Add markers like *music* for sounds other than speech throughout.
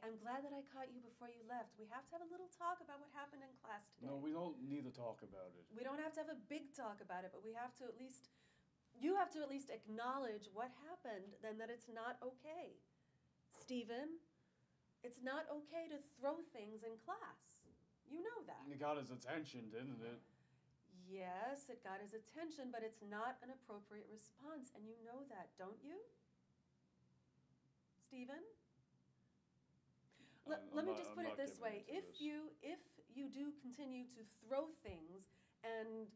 I'm glad that I caught you before you left. We have to have a little talk about what happened in class today. No, we don't need to talk about it. We don't have to have a big talk about it, but we have to at least, you have to at least acknowledge what happened, then that it's not okay. Steven, it's not okay to throw things in class. You know that. It got his attention, didn't it? Yes, it got his attention, but it's not an appropriate response, and you know that, don't you? Steven? Let, I'm- let me not- just I'm put it this way. If this. you if you do continue to throw things and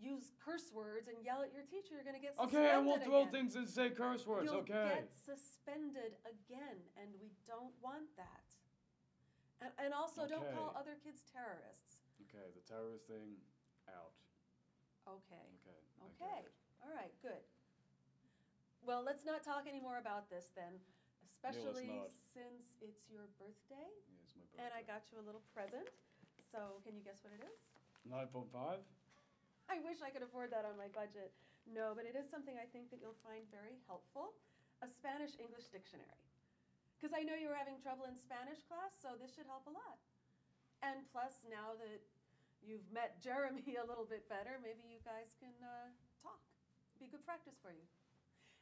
use curse words and yell at your teacher, you're going to get suspended Okay, I won't throw again. things and say curse words, You'll okay? get suspended again, and we don't want that. And, and also, don't call other kids terrorists. Okay, the terrorist thing, out. Okay. Okay. I Okay, all right, good. Well, let's not talk anymore about this then, especially not. since it's your birthday. Yeah, it's my birthday. And I got you a little present. So can you guess what it is? 9.5? I wish I could afford that on my budget. No, but it is something I think that you'll find very helpful a Spanish English dictionary. Because I know you were having trouble in Spanish class, so this should help a lot. And plus, now that you've met Jeremy *laughs* a little bit better, maybe you guys can uh, talk. Be good practice for you.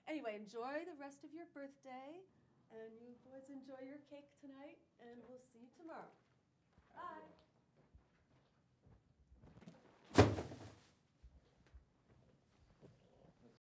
Anyway, enjoy the rest of your birthday, and you boys enjoy your cake tonight, and we'll see you tomorrow.